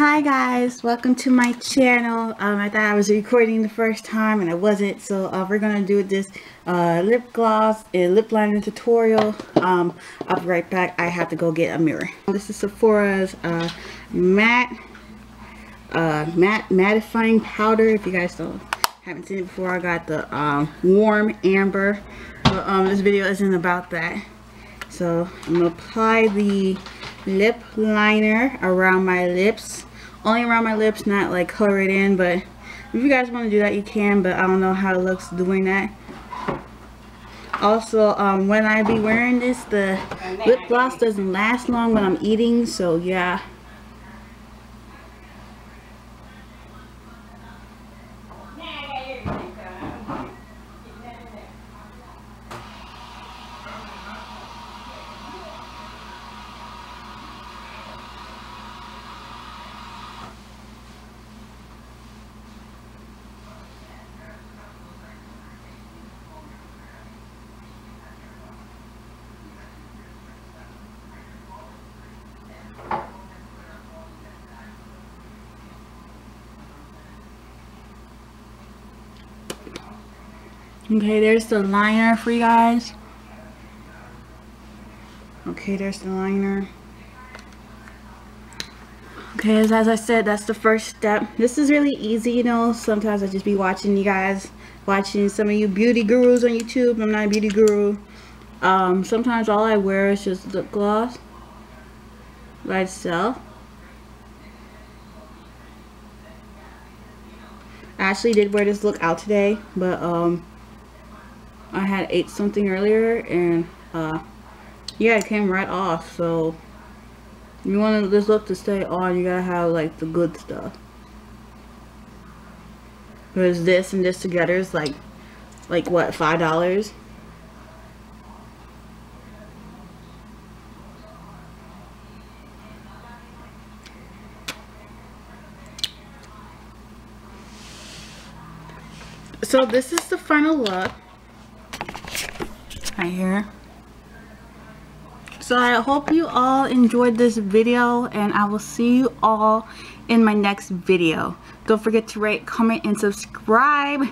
hi guys. Welcome to my channel. Um, I thought I was recording the first time and I wasn't so uh, we're gonna do this uh, lip gloss and lip liner tutorial. Um, I'll be right back. I have to go get a mirror. This is Sephora's uh, matte uh, matte mattifying powder. If you guys don't haven't seen it before I got the um, warm amber. But um, this video isn't about that. So I'm gonna apply the lip liner around my lips only around my lips not like color it in but if you guys want to do that you can but I don't know how it looks doing that. Also um, when I be wearing this the lip gloss doesn't last long when I'm eating so yeah Okay, there's the liner for you guys. Okay, there's the liner. Okay, as, as I said, that's the first step. This is really easy, you know. Sometimes I just be watching you guys, watching some of you beauty gurus on YouTube. I'm not a beauty guru. Um, sometimes all I wear is just lip gloss by itself. I actually did wear this look out today, but um, I had ate something earlier and uh, yeah it came right off so you want this look to stay on you gotta have like the good stuff. Because this and this together is like like what five dollars? So this is the final look right here. So I hope you all enjoyed this video and I will see you all in my next video. Don't forget to rate comment and subscribe.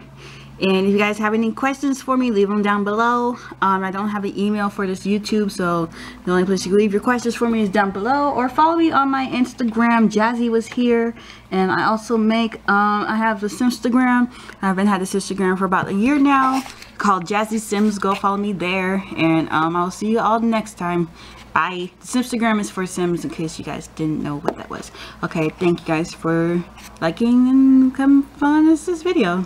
And if you guys have any questions for me leave them down below. Um, I don't have an email for this YouTube so the only place you can leave your questions for me is down below. Or follow me on my Instagram Jazzy was here. And I also make um, I have this Instagram. I've been had this Instagram for about a year now called Jazzy Sims. Go follow me there. And um, I'll see you all next time. Bye. This Instagram is for Sims in case you guys didn't know what that was. Okay, thank you guys for liking and coming on this video.